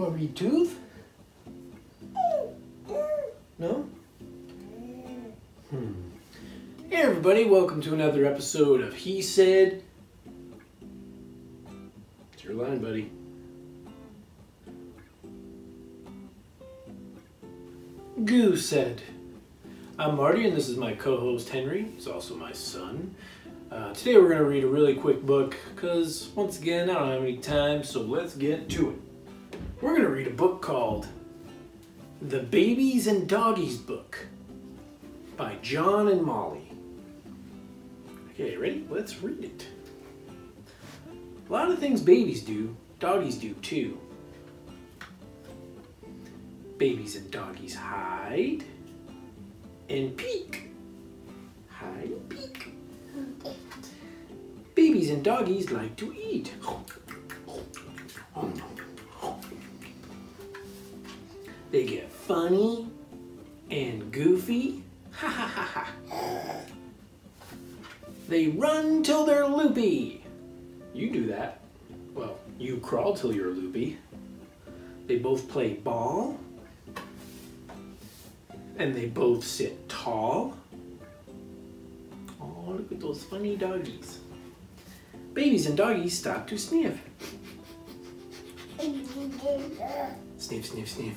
Want to read Tooth? No? Hmm. Hey everybody, welcome to another episode of He Said. It's your line, buddy. Goo said. I'm Marty, and this is my co host Henry. He's also my son. Uh, today we're going to read a really quick book because, once again, I don't have any time, so let's get to it. We're going to read a book called The Babies and Doggies Book by John and Molly. Okay, ready? Let's read it. A lot of things babies do, doggies do too. Babies and doggies hide and peek. Hide and peek. Babies and doggies like to eat. They get funny and goofy. Ha ha ha ha. They run till they're loopy. You do that. Well, you crawl till you're loopy. They both play ball. And they both sit tall. Oh, look at those funny doggies. Babies and doggies stop to sniff. Sniff, sniff, sniff.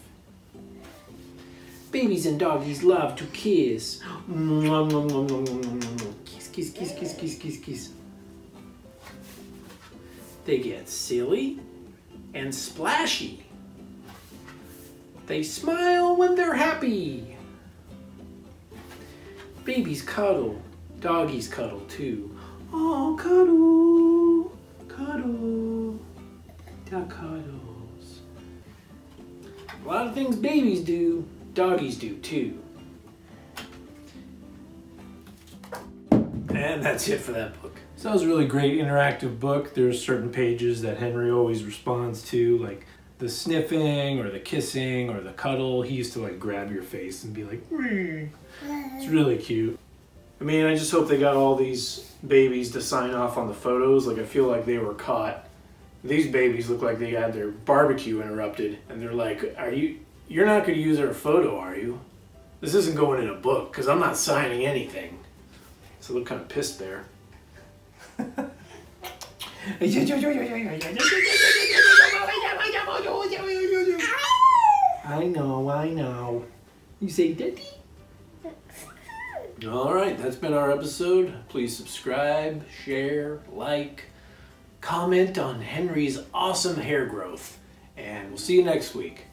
Babies and doggies love to kiss. Kiss, kiss, kiss, kiss, kiss, kiss, kiss. They get silly and splashy. They smile when they're happy. Babies cuddle, doggies cuddle too. Oh, cuddle, cuddle, da cuddles. A lot of things babies do, doggies do too. And that's it for that book. So that was a really great interactive book. There's certain pages that Henry always responds to, like the sniffing or the kissing or the cuddle. He used to like grab your face and be like, it's really cute. I mean, I just hope they got all these babies to sign off on the photos. Like, I feel like they were caught. These babies look like they had their barbecue interrupted, and they're like, "Are you? You're not going to use our photo, are you? This isn't going in a book because I'm not signing anything." So look kind of pissed there. I know, I know. You say daddy? All right, that's been our episode. Please subscribe, share, like, comment on Henry's awesome hair growth, and we'll see you next week.